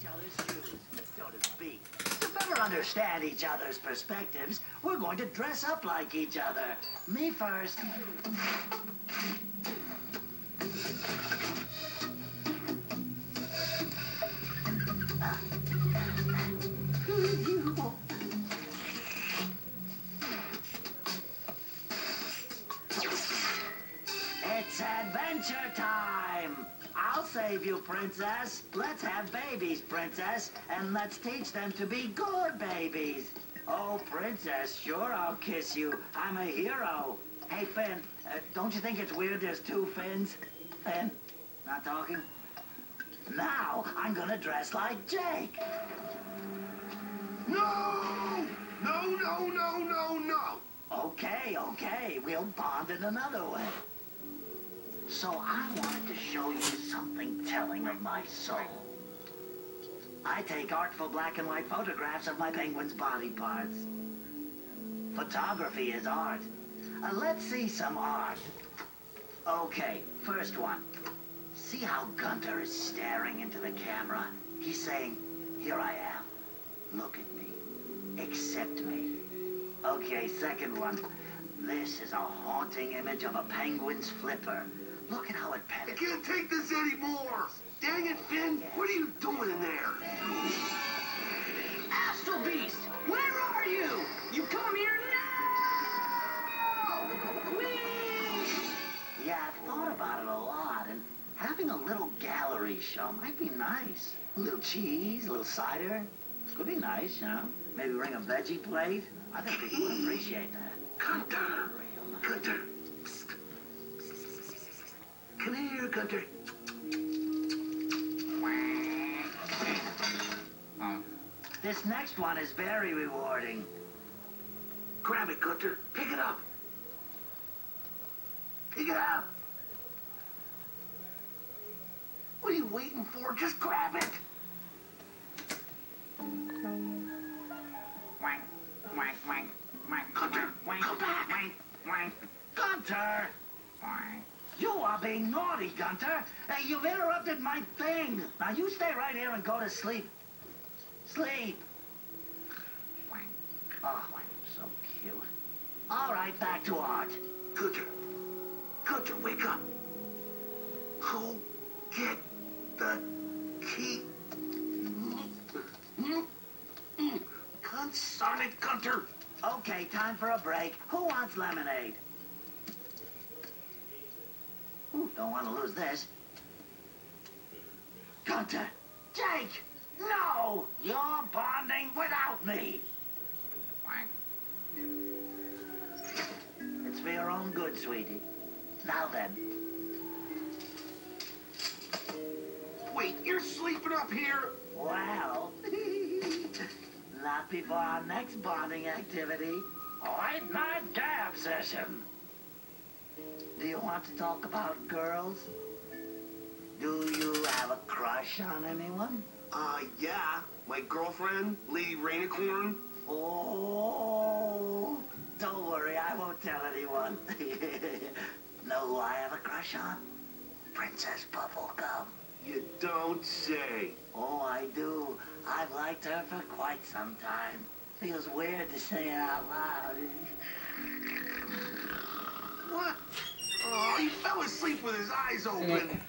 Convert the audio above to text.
each other's shoes, so to speak. To better understand each other's perspectives, we're going to dress up like each other. Me first. Adventure time! I'll save you, princess. Let's have babies, princess, and let's teach them to be good babies. Oh, princess, sure I'll kiss you. I'm a hero. Hey, Finn, uh, don't you think it's weird there's two Finns? Finn, not talking? Now, I'm gonna dress like Jake. No! No, no, no, no, no! Okay, okay, we'll bond in another way. So I wanted to show you something telling of my soul. I take artful black and white photographs of my penguin's body parts. Photography is art. Uh, let's see some art. Okay, first one. See how Gunter is staring into the camera? He's saying, here I am. Look at me. Accept me. Okay, second one. This is a haunting image of a penguin's flipper. Look at how it I can't take this anymore! Dang it, Finn! What are you doing in there? Astral Beast, where are you? You come here now! Whee! Yeah, I've thought about it a lot, and having a little gallery show might be nice. A little cheese, a little cider. Could be nice, you know? Maybe bring a veggie plate. I think people would appreciate that. Come Gunter! This next one is very rewarding. Grab it, Gunter. Pick it up. Pick it up. What are you waiting for? Just grab it. Gunter, come back. Gunter! You are being naughty, Gunter. Hey, you've interrupted my thing. Now you stay right here and go to sleep. Sleep. Oh, so cute. All right, back to art. Gunter. Gunter, wake up. Go get the key. It, Gunter. Okay, time for a break. Who wants lemonade? Ooh, don't want to lose this. Gunter! Jake! No! You're bonding without me! It's for your own good, sweetie. Now then, Wait, you're sleeping up here? well... not before our next bonding activity. Late night gab session. Do you want to talk about girls? Do you have a crush on anyone? Uh, yeah. My girlfriend, Lady Rainicorn. Oh, don't worry, I won't tell anyone. know who I have a crush on? Princess Bubblegum. You don't say. Oh, I do. I've liked her for quite some time. Feels weird to say it out loud. What? Oh, he fell asleep with his eyes open.